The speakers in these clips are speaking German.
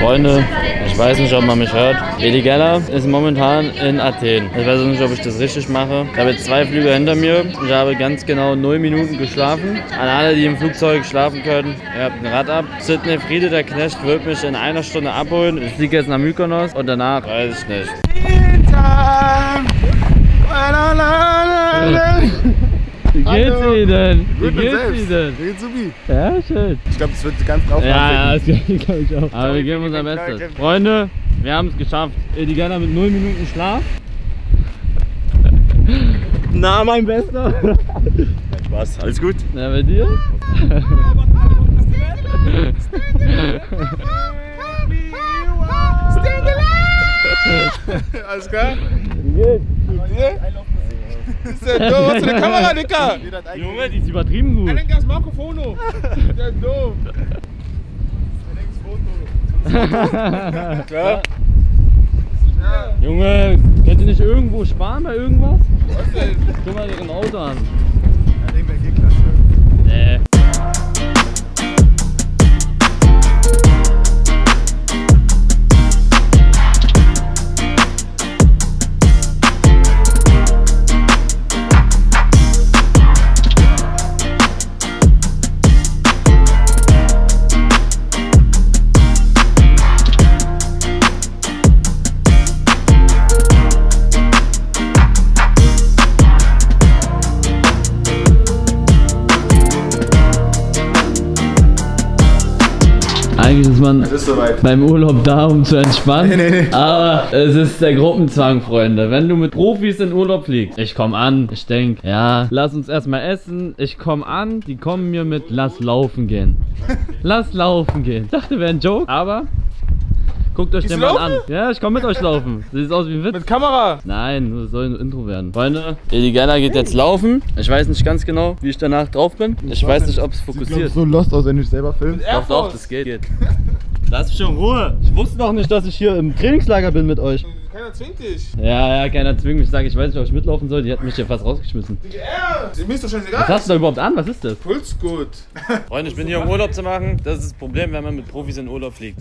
Freunde, ich weiß nicht, ob man mich hört. Eli Geller ist momentan in Athen. Ich weiß nicht, ob ich das richtig mache. Ich habe jetzt zwei Flüge hinter mir. Ich habe ganz genau 0 Minuten geschlafen. An alle, die im Flugzeug schlafen können, ihr habt ein Rad ab. Sidney Friede, der Knecht, wird mich in einer Stunde abholen. Ich fliege jetzt nach Mykonos und danach weiß ich nicht. Wie geht's Ihnen? Wie geht's? Ihnen? Mir geht's supi. Ja, schön. Ich glaube, es wird ganz drauf Ja, ja, das glaube ich auch. Aber wir geben unser Bestes. Freunde, wir haben es geschafft. Edi Gerner mit 0 Minuten Schlaf. Na, mein Bester. Spaß. Alles gut? Na, bei dir? Alles klar? Wie geht's? Gut, dir? Ist der doof? Was für eine Kamera, Dicker? Junge, die ist übertrieben gut. Denke, das ist Marco Fono. Der ist doof. Klar? Junge, könnt ihr nicht irgendwo sparen bei irgendwas? Was denn? Guck mal ihren Auto an. Ja, den wäre G-Klasse. Nee. Ist man Ist beim Urlaub da, um zu entspannen. Nee, nee, nee. Aber es ist der Gruppenzwang, Freunde. Wenn du mit Profis in Urlaub fliegst, ich komme an, ich denk, ja, lass uns erstmal essen. Ich komme an, die kommen mir mit, lass laufen gehen. Lass laufen gehen. Ich dachte, wäre ein Joke, aber guckt euch Gehst den mal an. Ja, ich komme mit euch laufen. Sieht aus wie ein Witz. Mit Kamera. Nein, das soll ein Intro werden. Freunde, Edi Gerner geht jetzt laufen. Ich weiß nicht ganz genau, wie ich danach drauf bin. Ich weiß nicht, ob es fokussiert. so lost aus, wenn du dich selber filmst. Doch, doch, das geht. geht. Lass mich in Ruhe. Ich wusste doch nicht, dass ich hier im Trainingslager bin mit euch. Keiner zwingt dich. Ja, ja, keiner zwingt mich. Ich sage, ich weiß nicht, ob ich mitlaufen soll. Die hat mich hier fast rausgeschmissen. Ja, mir ist doch Was scheißegal. hast du da überhaupt an? Was ist das? Puls gut. Freunde, ich bin hier um Urlaub zu machen. Das ist das Problem, wenn man mit Profis in Urlaub fliegt.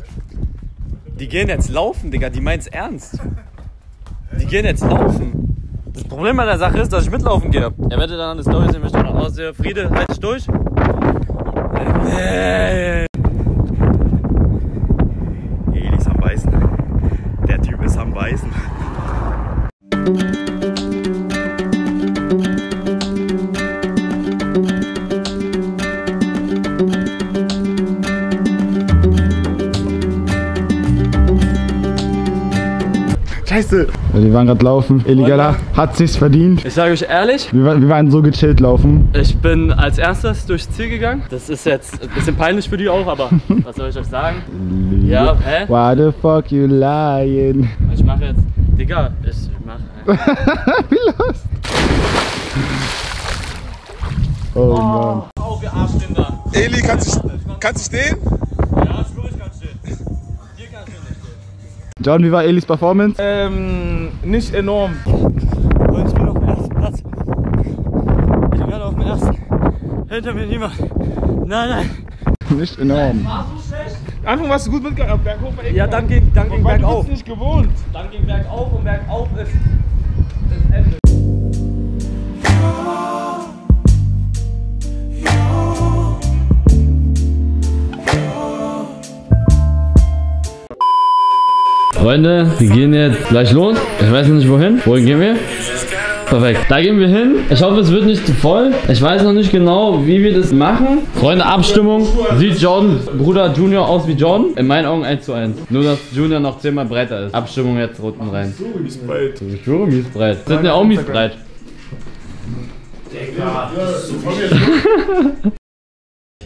Die gehen jetzt laufen, Digga. Die meint's ernst. Die gehen jetzt laufen. Das Problem an der Sache ist, dass ich mitlaufen gehe. Er wette dann an das Story sehen, wie ich dann aussehe. Friede, halt dich durch. Nee. Scheiße. Wir waren gerade laufen. Illegala hat sich's verdient. Ich sage euch ehrlich, Wir, wir waren so gechillt laufen. Ich bin als erstes durchs Ziel gegangen. Das ist jetzt ein bisschen peinlich für die auch, aber was soll ich euch sagen? Ja, hä? Why the fuck you lying? Ich mache jetzt. Digga, ich mache. Wie lost. Oh Mann. Auf, ihr Arschkinder. Eli, kannst du, kannst du stehen? John, wie war Elis Performance? Ähm, nicht enorm. Und ich bin auf dem ersten Platz. Ich bin gerade auf dem ersten. Hinter mir niemand. Nein, nein. Nicht enorm. Anfang warst du gut mitgegangen, berghoch war Ja, dann ging, dann ging Weil du bergauf. bist nicht gewohnt. Dann ging bergauf und bergauf ist das Ende. Freunde, wir gehen jetzt gleich los. Ich weiß noch nicht wohin. Wohin gehen wir? Perfekt. Da gehen wir hin. Ich hoffe, es wird nicht zu voll. Ich weiß noch nicht genau, wie wir das machen. Freunde, Abstimmung. Sieht Jordan, Bruder Junior aus wie Jordan? In meinen Augen 1 zu 1. Nur, dass Junior noch zehnmal breiter ist. Abstimmung jetzt unten rein. Ich schwöre, mies breit. Sind ja auch mies breit.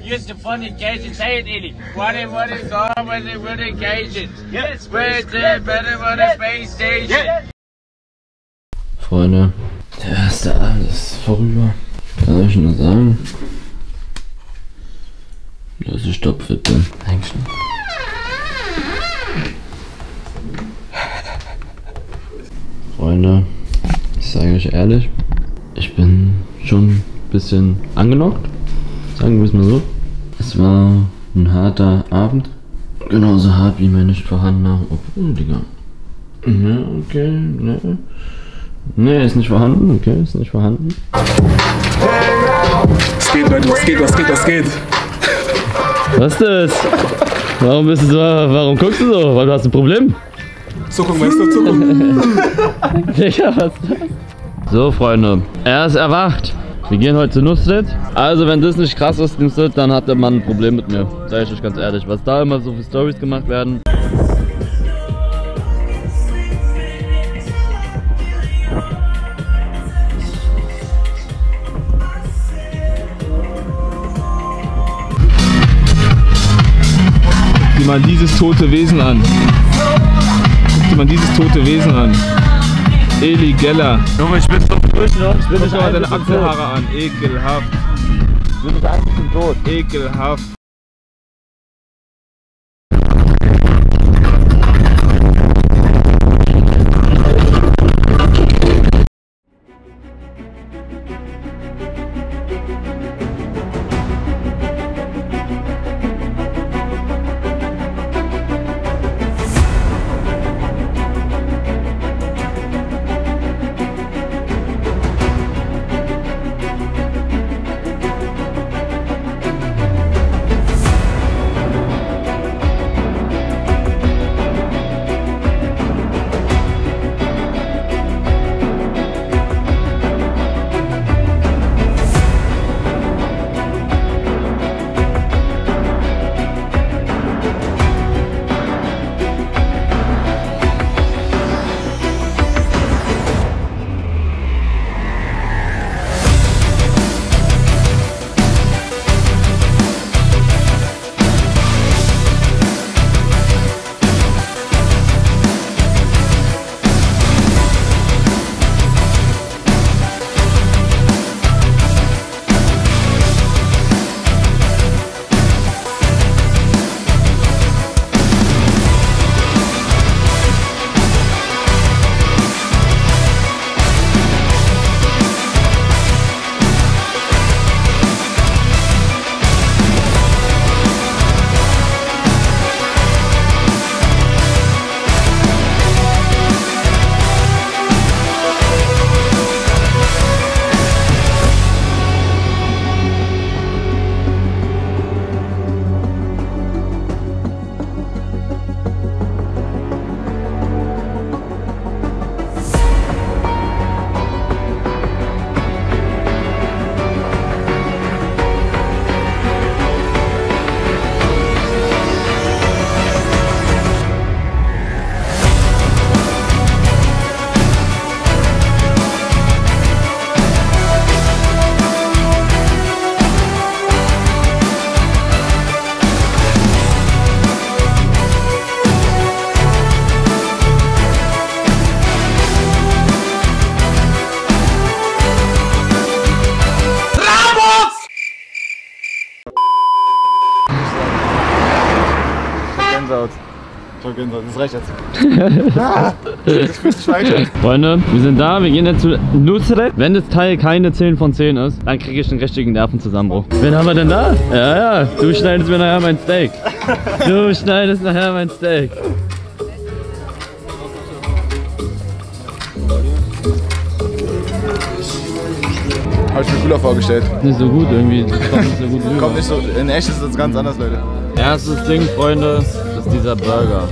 Use the fun occasion. Say it, Eddie. What it, what it, all what it, what occasion. Yes. Where's the better, what a space station. Freunde, der erste Abend ist vorüber. Kann euch nur sagen, dass ich topfit bin. Eigentlich nicht. Freunde, ich sage euch ehrlich, ich bin schon ein bisschen angenockt. Sagen wir es mal so. Es war ein harter Abend. Genauso hart wie mein nicht vorhandener. Obwohl, Digga. Ne, okay, ne. Ne, ist nicht vorhanden, okay, ist nicht vorhanden. Was geht, Leute? Was geht, was geht, was geht? Was ist das? Warum bist du so, warum guckst du so? Weil du hast ein Problem? Zuckung, weißt du, Zuckung. Digga, was ist das? So, Freunde, er ist erwacht. Wir gehen heute zu Nusret. Also, wenn das nicht krass ist, dann hat der Mann ein Problem mit mir. Sag ich euch ganz ehrlich. Was da immer so für Stories gemacht werden. Guck dir mal dieses tote Wesen an. Guck dir mal dieses tote Wesen an. Eli Geller. Junge, ich bin so durch noch. Ich bin dir mal deine Achselhaare an. Ekelhaft. Ich bin nicht ein tot. Ekelhaft. Hab Gänsehaut, das reicht jetzt. ah, das. Freunde, wir sind da, wir gehen jetzt zu Nusret. Wenn das Teil keine 10 von 10 ist, dann kriege ich einen richtigen Nervenzusammenbruch. Wen haben wir denn da? Ja, ja, du schneidest mir nachher mein Steak. Du schneidest nachher mein Steak. Hab ich mir cooler vorgestellt. Nicht so gut irgendwie, kommt nicht so gut rüber. Kommt nicht so, in echt ist das ganz anders, Leute. Erstes Ding, Freunde, dieser Burger.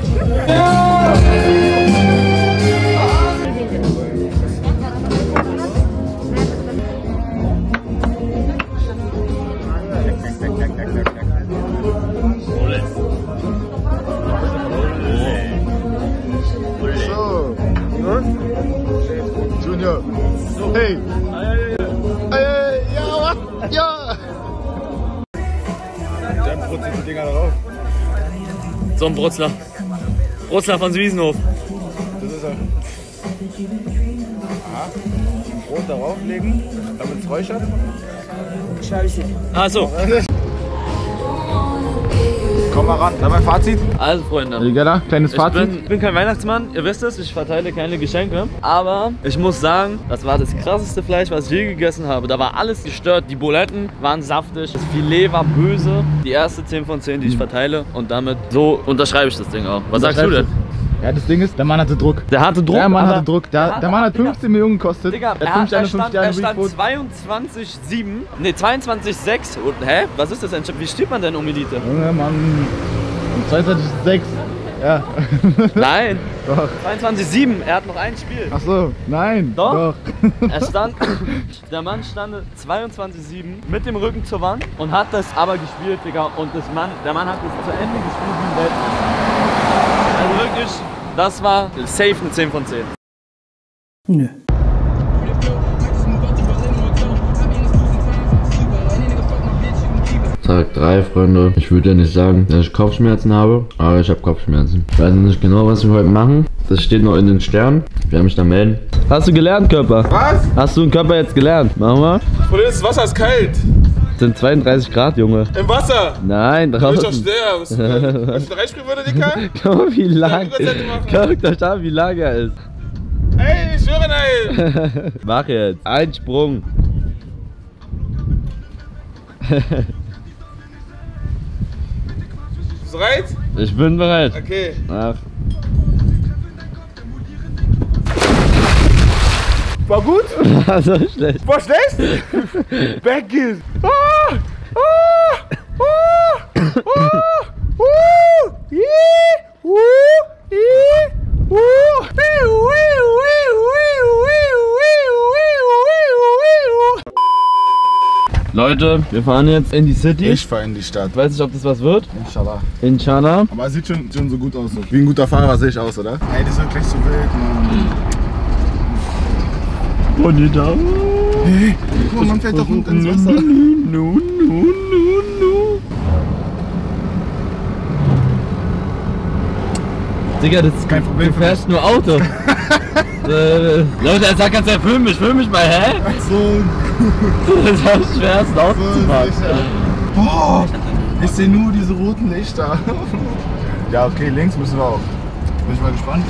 So. Junior. Hey. Hey. So ein Brutzler. Brutzler von Wiesenhof. Das ist er. Aha. Brot darauf legen, damit es räuchert. Achso. Komm mal ran. Dann mein Fazit. Also Freunde, Eligella, kleines ich Fazit. bin, bin kein Weihnachtsmann, ihr wisst es, ich verteile keine Geschenke. Aber ich muss sagen, das war das krasseste Fleisch, was ich je gegessen habe. Da war alles gestört. Die Buletten waren saftig, das Filet war böse. Die erste 10 von 10, die ich verteile. Und damit so unterschreibe ich das Ding auch. Was sagst du denn? Ja, das Ding ist, der Mann hatte Druck. Der hatte Druck. Der Mann hatte Druck. Der, der Mann hat 15 Millionen gekostet. Digga, der er, hat hat, 5 er Sterne, 5 stand, er Sterne stand Requote. 22,7, ne 22,6 und hä? Was ist das denn? Wie steht man denn um Elite? Junge Mann. 22,6. Ja. Nein, Doch. 22,7, er hat noch ein Spiel. Ach so, nein. Doch. Doch. Er stand, der Mann stand 22,7 mit dem Rücken zur Wand und hat das aber gespielt, Digga. Und das Mann, der Mann hat das zu Ende gespielt wie ein Weltmeister. Also wirklich, das war safe eine 10 von 10. Tag 3, Freunde. Ich würde ja nicht sagen, dass ich Kopfschmerzen habe, aber ich habe Kopfschmerzen. Ich weiß nicht genau, was wir heute machen. Das steht noch in den Sternen. Ich werde mich da melden. Hast du gelernt, Körper? Was? Hast du einen Körper jetzt gelernt? Machen wir. Problem ist, das Wasser ist kalt. Sind 32 Grad, Junge. Im Wasser. Nein, Ich doch draußen. sterben. Was- Wenn ich da reinspringen würde, Dicker? Guck mal, wie lang. Guckt euch an, wie lang er ist. Ey, ich schwöre, nein. Mach jetzt. Ein Sprung. Bist du bereit? Ich bin bereit. Okay. Ach. War gut? War so schlecht. War schlecht? Back geht's. Leute, wir fahren jetzt in die City. Ich fahre in die Stadt. Weiß nicht, ob das was wird. Inshallah. Inshallah. Aber es sieht schon, schon so gut aus. Wie ein guter Fahrer sehe ich aus, oder? Ey, das wird gleich so wild, Mann. Mhm. Bonita. Guck mal, man fällt doch unten ins Wasser. Nu, nu, nu, nu. Digga, das ist Kein Problem Du fährst nur Auto. äh, Leute, er sagt ganz, er film mich, film mich mal, hä? So Das ist am schwersten Auto zu gut, fahren. sicher. Boah, ich sehe nur diese roten Lichter. ja, okay, links müssen wir auch. Bin ich mal gespannt.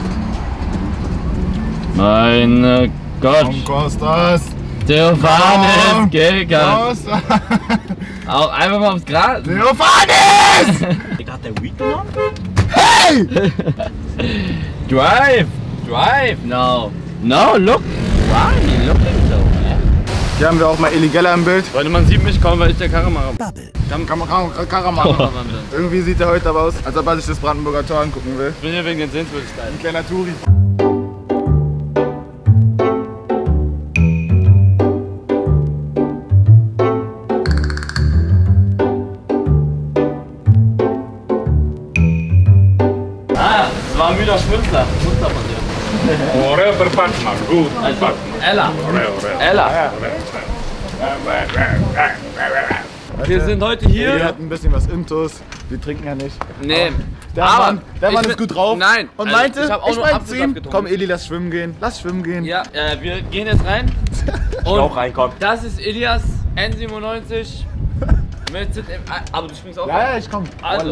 Meine Gott, Komm, Kostas. Theophanes. Gilgan. Auch einfach mal aufs Gras. Theophanes! Drive! Drive! No! No, look! Why are you looking so, man? Hier haben wir auch mal Illegella im Bild. Freunde, man sieht mich kaum, weil ich der Kamera Kamera, Karaman. Irgendwie sieht er heute aber aus, als ob er sich das Brandenburger Tor angucken will. Ich bin hier wegen den Sehenswürdigkeiten. Ein kleiner Touri. Müder Schmunzler. Schmunzler von dir. Whatever Batman, good Also, Batman. Ella. Ella. Wir sind heute Er hier. hat ein bisschen was Intus. Wir trinken ja nicht. Nee. Der Aber Mann, der ich Mann ist gut drauf. Nein. Und Also, meinte, ich hab auch nur meinte zu ihm, komm Eli, lass schwimmen gehen. Lass schwimmen gehen. Ja, äh, wir gehen jetzt rein. Und Auch reinkommen. das ist Elias N97 ZM. Aber du springst auch Ja, ja, ich komm. Also,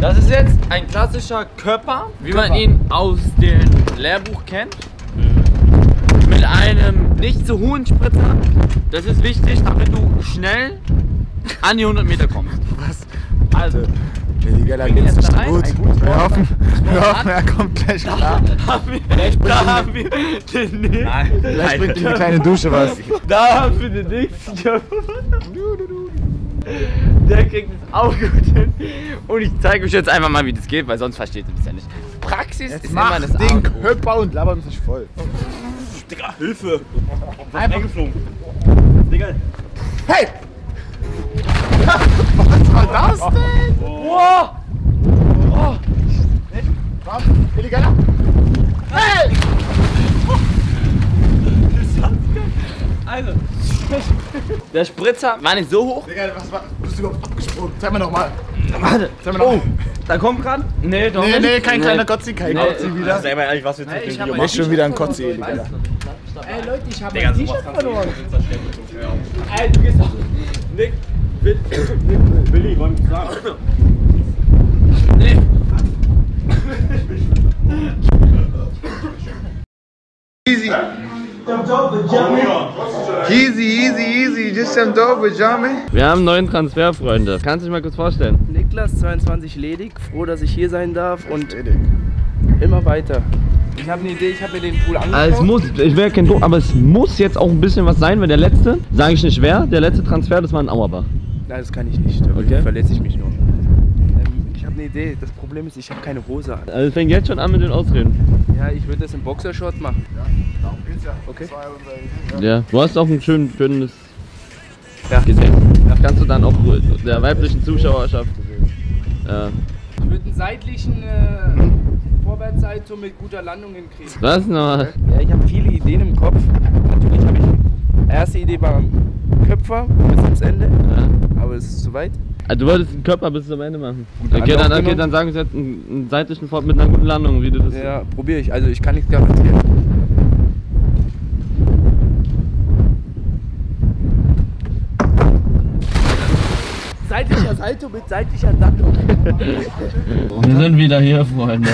das ist jetzt ein klassischer Körper, wie man ihn aus dem Lehrbuch kennt. Mit einem nicht zu hohen Spritzer. Das ist wichtig, damit du schnell an die 100 Meter kommst. Was? Also, Illegella gehen geht's nicht da rein. gut. Wir hoffen, wir hoffen, er kommt gleich klar. haben wir, da haben wir den nächsten. Vielleicht bringt ihm eine kleine Dusche was. Da haben wir den nächsten Der kriegt es auch gut hin. Und ich zeige euch jetzt einfach mal, wie das geht, weil sonst versteht ihr das ja nicht. Praxis ist immer das A den und O. Körper und laber uns nicht voll. Digga, Hilfe! Einfach- Eingeflogen. Digga, Hey! Was war das denn? Wow! Komm, Illegella. Hey! Also, der Spritzer war nicht so hoch. Digga, was war? Du bist überhaupt abgesprungen. Zeig mir nochmal. Warte. Zeig mir nochmal. Da kommt gerade. Nee, doch Nee, nicht. nee, kein kleiner Kotzi, kein Nee. Kotzi wieder. sag mal ehrlich, was wir zu dem Video machen. schon wieder ein Kotzi. Digga, sowas kannst du nicht. Ey, du gehst doch. Nick, bitte. Billy, wollen wir sagen? Easy, easy, easy. Just jumped over, Jamie. Wir haben einen neuen Transfer, Freunde. Kannst du dich mal kurz vorstellen? Niklas, 22 ledig, froh, dass ich hier sein darf und immer weiter. Ich habe eine Idee, ich habe mir den Pool angeschaut. Also es muss, ich wäre kein Druck, aber es muss jetzt auch ein bisschen was sein, weil der letzte, sage ich nicht wer, der letzte Transfer, das war ein Auerbach. Nein, das kann ich nicht, da Okay. verletze ich mich nur. Ähm, ich habe eine Idee, das Problem ist, ich habe keine Hose an. Also fängt jetzt schon an mit den Ausreden. Ja, ich würde das im Boxershort machen. Darum geht's ja. Okay. Ja ja. Ja, du hast auch ein schön, schönes Ja. Gesicht. Das kannst du dann auch der weiblichen Zuschauerschaft. Ja. Ich würde einen seitlichen äh, Vorwärtssalto mit guter Landung hinkriegen. Was noch? Ja, ich habe viele Ideen im Kopf. Natürlich habe ich. Erste Idee war Köpfer bis ans Ende, Ja. aber es ist zu weit. Also du wolltest den Körper bis zum Ende machen. Okay, dann, okay, dann sagen sie jetzt einen, einen seitlichen Fort mit einer guten Landung, wie du das. Ja, probiere ich. Also ich kann nichts garantieren. Seitlicher Salto mit seitlicher Landung. Wir sind wieder hier, Freunde.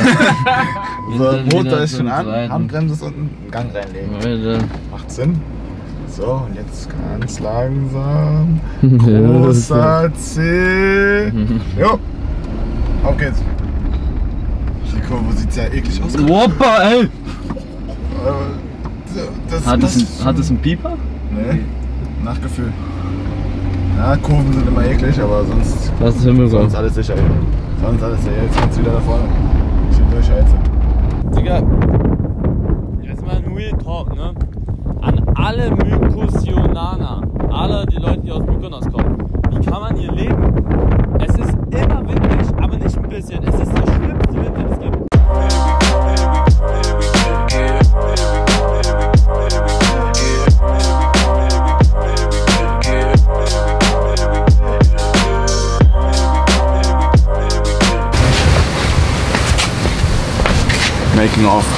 Unser Motor ist schon an. Handbremse ist unten. Gang reinlegen. Leute. Macht Sinn. So, und jetzt ganz langsam. Großer C. Jo. Auf geht's. Die Kurve sieht ja eklig aus. Woppa, ey! Aber Das, Hat das, es, ein, hat es einen Pieper? Nee, Nachgefühl. Ja, Kurven sind immer eklig, aber sonst, Das ist hinbekommen. sonst alles sicher. Sonst alles sicher. Jetzt geht's wieder nach vorne. Schön durchheizen. Digga, jetzt mal ein Real Talk, ne? Alle Mykosionaner, alle die Leute, die aus Mykonos kommen. Wie kann man hier leben? Es ist immer windig, aber nicht ein bisschen. Es ist der schlimmste Winter, den es gibt. Making off.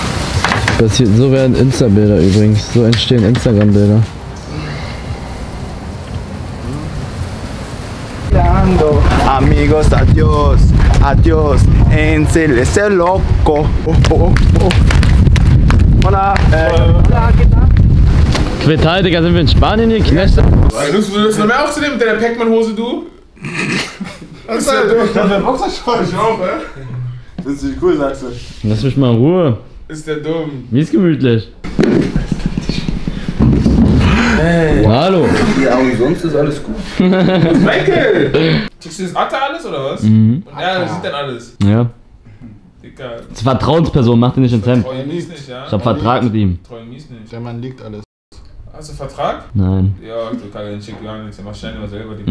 Das hier, so werden Insta-Bilder übrigens. So entstehen Instagram-Bilder. Amigos, adios, adios, en ese loco. Oh, oh, oh, oh. Hola. Quetal, Digga, sind wir in Spanien hier? Knechte? Du willst noch mehr aufzunehmen mit deiner Pac-Man-Hose, du? Was ist das? Das ist ein Boxershort. Ich auch, hä? Das ist cool, sagst du. Lass mich mal in Ruhe. Ist der dumm. Wie ist gemütlich? Hallo. Ja, und sonst ist alles gut. Michael! Checkst du das Atta alles oder was? Mhm. Und er sieht dann alles. Ja. Dicker. Das ist Vertrauensperson, macht ihn nicht ins Hemd. Treue Mies nicht, ja? Ich hab Vertrag mit ihm. Treue Mies nicht. Der Mann liegt alles. Hast du Vertrag? Nein. Ja, du kannst den Schick gar nichts. Der macht schnell immer selber die.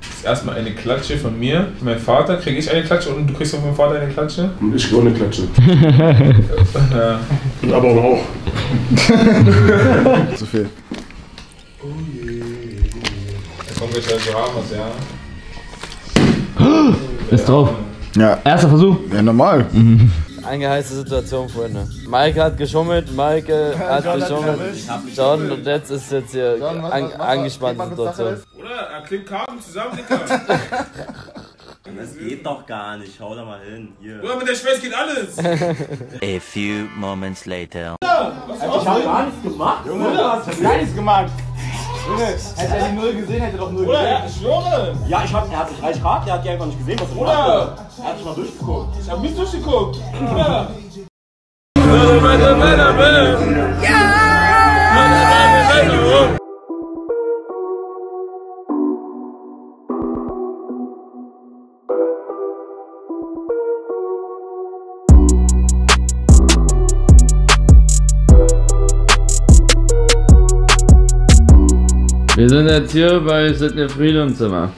Das ist erstmal eine Klatsche von mir. Mein Vater, kriege ich eine Klatsche und du kriegst von meinem Vater eine Klatsche? Ich ohne Klatsche. Ja. Aber auch. Zu viel. Da kommt gleich ein Bahamas, ja? Ist drauf. Ja, Erster Versuch. ja normal. Eingeheizte Situation, Freunde. Mike hat geschummelt, Mike hat geschummelt. John, und jetzt ist jetzt hier an, angespannte Situation. Oder? Er klingt Karten zusammen. Das geht doch gar nicht. Schau da mal hin. Hier. Oder mit der Schwester geht alles. A few moments later. Oder? Ich schwöre. Ja, ich hab, er hat sich reich gehabt, der hat die einfach nicht gesehen, was er gemacht Oder? hat. Er hat sich mal durchgeguckt. Ich hab nicht durchgeguckt. Oder? Sind jetzt hier bei Sydney Freedom Zimmer.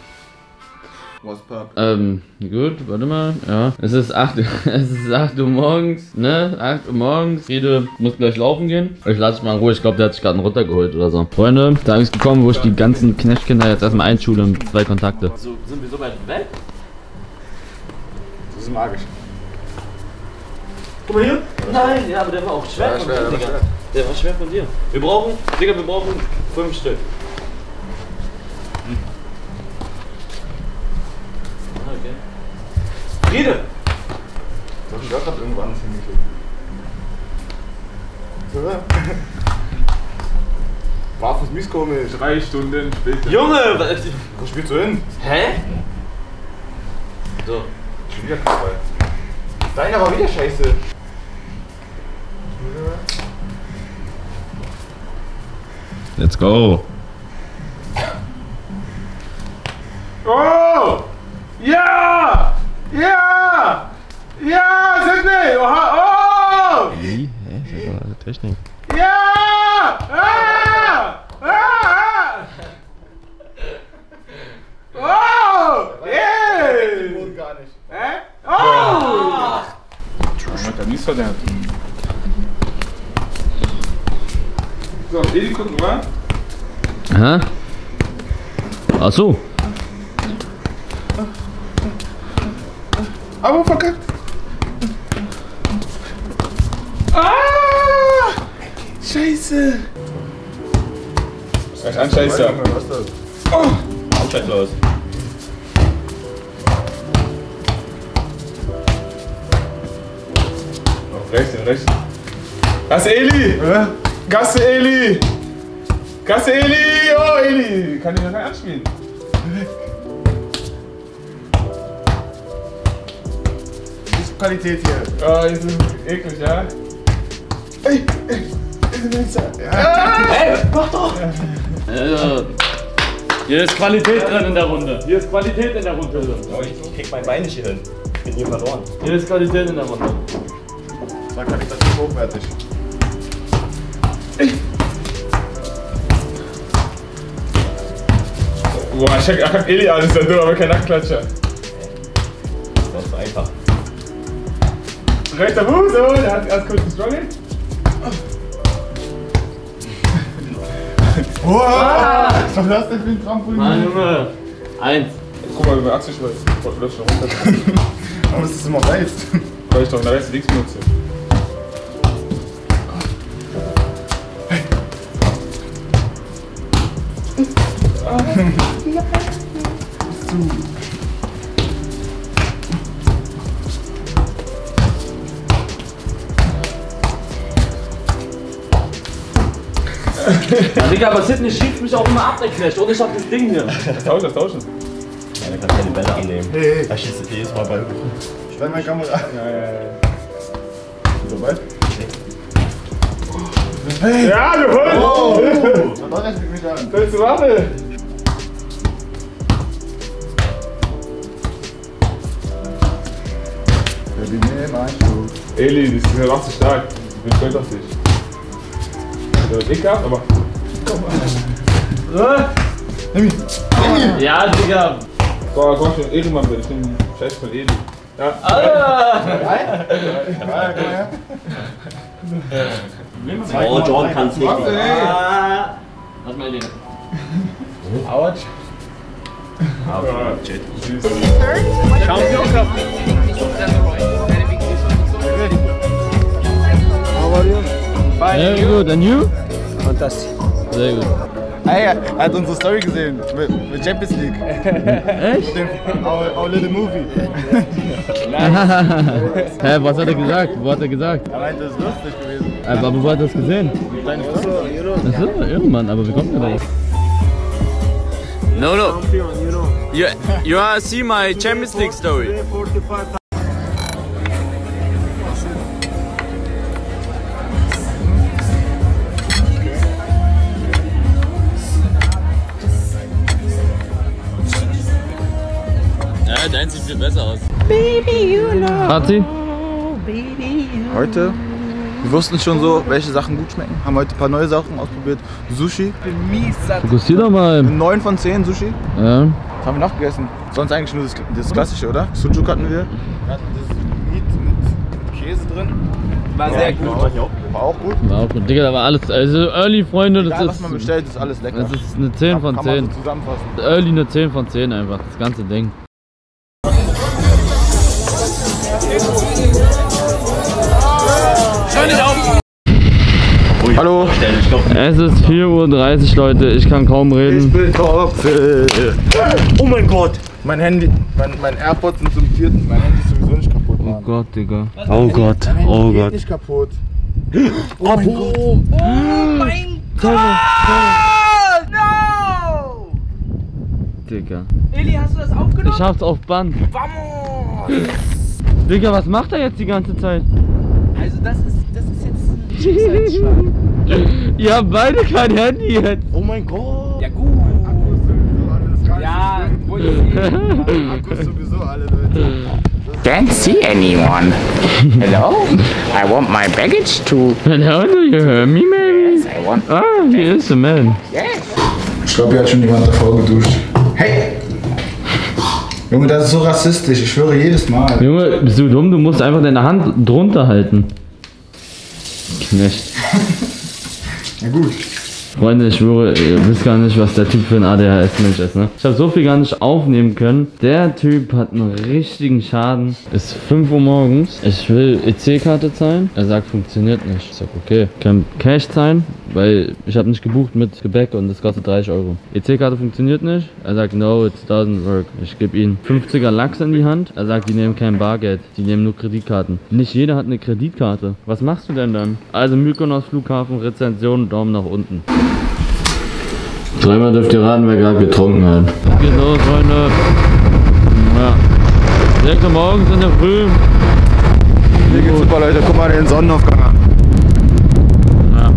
What's up? Ähm, gut, warte mal. Ja. Es ist 8, es ist 8 Uhr morgens, ne? 8 Uhr morgens. Friede muss gleich laufen gehen. Ich lasse mal in Ruhe. Ich glaube, der hat sich gerade einen runtergeholt oder so. Freunde, da ist gekommen, wo ich die ganzen Knechtkinder jetzt erstmal einschule in zwei Kontakte. So, sind wir so weit weg? Das ist magisch. Guck mal hier. Nein, ja, aber der war auch schwer von dir, Digga. Der war schwer von dir. Wir brauchen, Digga, wir brauchen fünf Stück. Du hast doch gerade irgendwo anders hingeklickt. Oder? War fürs Mies komisch. Drei Stunden später. Junge! was- Wo spielst du hin? Hä? So. Schon wieder Fußball. Deiner war wieder scheiße. Let's go. Oh! Ja! Ja! Ja, Sydney! Oha! Oh! Wie? Hä? Das ist doch eine Technik. Ja! Ah! Ah! Oh! Yay! Boden gar nicht. Hä? Oh! Mies verdammt. So, Edi, gucken mal. Hä? Ach so. Aber verkackt. Ah! Scheiße. Was Scheiße? Ist das? Hauptstadt los. Auf rechts, rechts. Gasse Eli! Gasse Eli! Gasse Eli! Oh, Eli! Kann ich noch gar nicht anspielen. Das ist Qualität hier. Oh, ist das eklig, ja? Ey, ey, Ey, mach doch! Also, hier ist Qualität drin in der Runde. Hier ist Qualität in der Runde. Oh, ich, ich krieg mein Bein nicht hier hin. Ich bin hier verloren. Hier ist Qualität in der Runde. Das war qualitativ hochwertig. Boah, ich check ach, Eli an, ist ja nur, aber kein Nackklatscher. Das ist einfach. Rechter Fuß, oh, der hat erst kurz gestruggelt. Wow! Was war das denn für ein Trampolin? Mann, Junge. Eins. Guck mal, über Axel schmeißt. Läuft schon runter. Warum ist das immer reißt? Weil ich doch nach rechts links benutze. Ja, Digga, aber Sidney schiebt mich auch immer ab, der Knecht. Und ich hab das Ding hier. Das tauschen, das tauschen. Ja, der kann keine Bälle annehmen. Hey, hey. Da schießt er jedes Mal Ball hoch. Stell meine Kamera. Ja, ja, ja. So? Ja, du Hund! Oh! Na doch, jetzt mich an. Willst du Waffe? Wir nehmen Einschluss. Eli, das ist macht sich stark. Ich bin stolz auf dich. Du hast dick gehabt, aber. Ja, Digga. Boah, komm schon, Ehrenmann bitte. Ich nehme den Scheiß von Eli. Ja. Alter. Ja, komm her. Oh, John kann's nicht. Warte, ey. Ah. Lass mal den. Autsch. Ah, shit. Süß. Very good. And you? Fantastisch. Sehr gut. Ey, er hat unsere Story gesehen mit, mit Champions League. Echt? Dem, our, our little movie. Hä, was hat er gesagt? Wo hat er gesagt? Er meinte, das ist lustig gewesen. Aber wo hat er das gesehen? Deine Story. Achso, Ehrenmann, aber wie kommt er darauf? No, no. You, you wanna see my Champions League story? Sieht besser aus. Fazit? Heute, wir wussten schon so, welche Sachen gut schmecken. Haben heute ein paar neue Sachen ausprobiert. Sushi. Fokussier doch mal. 9 von 10 Sushi. Ja. Was haben wir noch gegessen? Sonst eigentlich nur das, das Klassische, oder? Sujuk hatten wir. Wir hatten das Meat mit Käse drin. War sehr gut. War auch gut. War auch gut. Digga, da war alles. Also Early, Freunde, Egal, das was man ist. bestellt, ist alles lecker. Das ist eine 10 von Kann man 10. so zusammenfassen. Early eine 10 von 10 einfach, das ganze Ding. Hallo. Es ist 4.30 Uhr, Leute. Ich kann kaum Ich reden. bin Kopfel. Oh mein Gott. Mein Handy, mein, mein AirPods sind zum vierten. Mein Handy ist sowieso nicht kaputt, Oh Mann. Gott, Digga. Oh Gott, Mein Handy oh Gott. nicht kaputt. Oh mein Gott. Digga. Eli, hast du das aufgenommen? Ich hab's auf Band. Vamos! Digga, was macht er jetzt die ganze Zeit? Also das ist, das ist jetzt ein Schicksalsschlag. Ihr habt beide kein Handy jetzt. Oh mein Gott. Ja gut. Ja, wo ich Akku ist sowieso alle, Leute. Can't see anyone. Hello? I want my baggage to. Hello, do you hear me, maybe? I want. Ah, he is the man. Ich glaube, hier hat schon jemand davor geduscht. Hey! Junge, das ist so rassistisch. Ich schwöre jedes Mal. Junge, bist du dumm? Du musst einfach deine Hand drunter halten. Knecht. Na gut. Freunde, ich schwöre, ihr wisst gar nicht, was der Typ für ein ADHS-Mensch ist, ne? Ich habe so viel gar nicht aufnehmen können. Der Typ hat einen richtigen Schaden. Ist 5 Uhr morgens. Ich will EC-Karte zahlen. Er sagt, funktioniert nicht. Ich sag, okay. Kann Cash zahlen, weil ich habe nicht gebucht mit Gebäck und das kostet 30 Euro. EC-Karte funktioniert nicht. Er sagt, no, it doesn't work. Ich gebe ihm 50er Lachs in die Hand. Er sagt, die nehmen kein Bargeld. Die nehmen nur Kreditkarten. Nicht jeder hat eine Kreditkarte. Was machst du denn dann? Also Mykonos Flughafen, Rezension, Daumen nach unten. Dreimal dürft ihr raten, wer gerade getrunken hat. Los, Freunde. Ja. 6 Uhr morgens in der Früh. Mir geht's super, Leute. Guck mal den Sonnenaufgang an. Ja.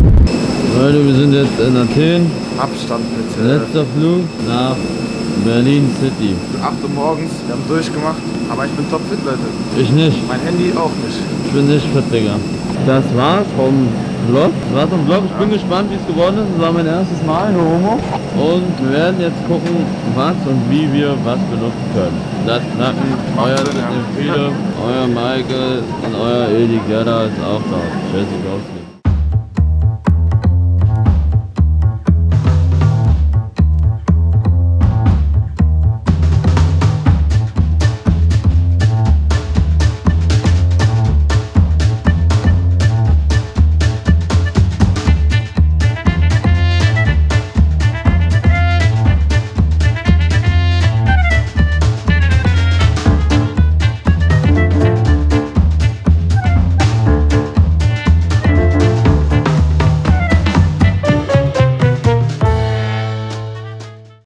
Leute, wir sind jetzt in Athen. Abstand bitte. Letzter Flug nach Berlin City. 8 Uhr morgens. Wir haben durchgemacht. Aber ich bin topfit, Leute. Ich nicht. Mein Handy auch nicht. Ich bin nicht fit, Digga. Das war's vom Vlog. Das war's vom Vlog. Ich bin gespannt, wie es geworden ist. Das war mein erstes Mal in Homo. Und wir werden jetzt gucken, was und wie wir was benutzen können. Das Knacken, euer Viele, euer Michael und euer Edi Gerda ist auch da. Gaussli.